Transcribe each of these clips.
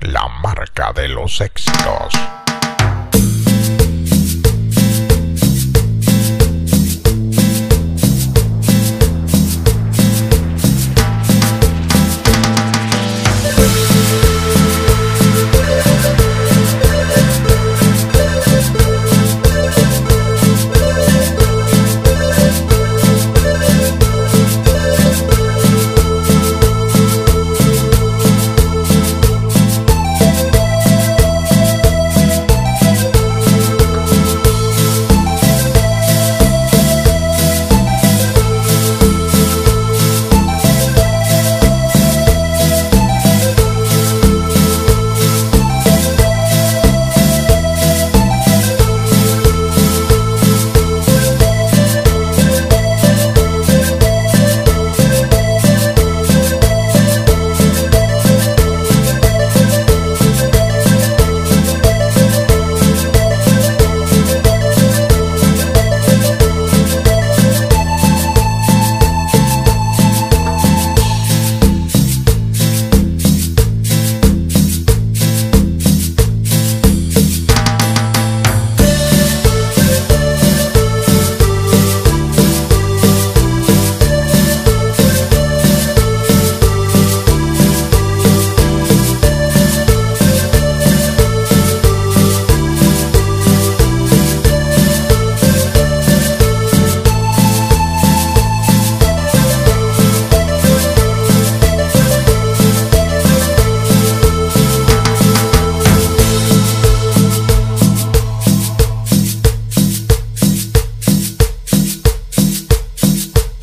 la marca de los éxitos.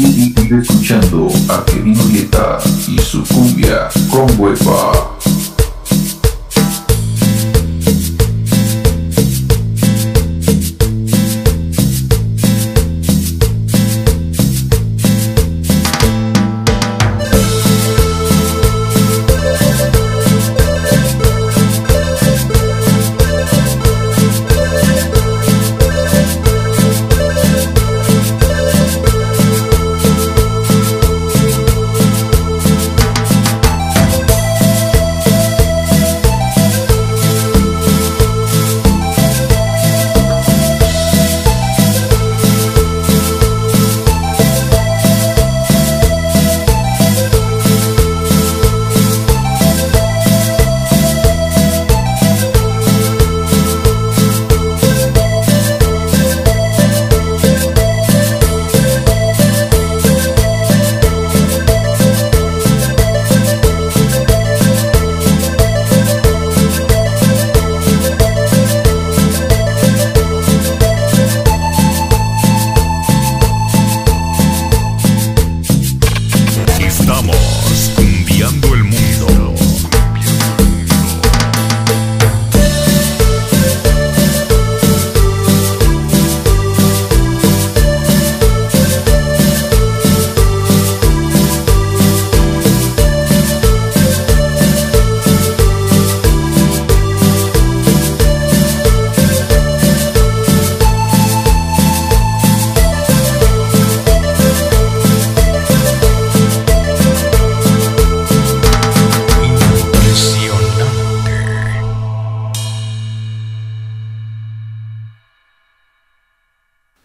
Y escuchando a Kevin Orieta y su cumbia con hueva.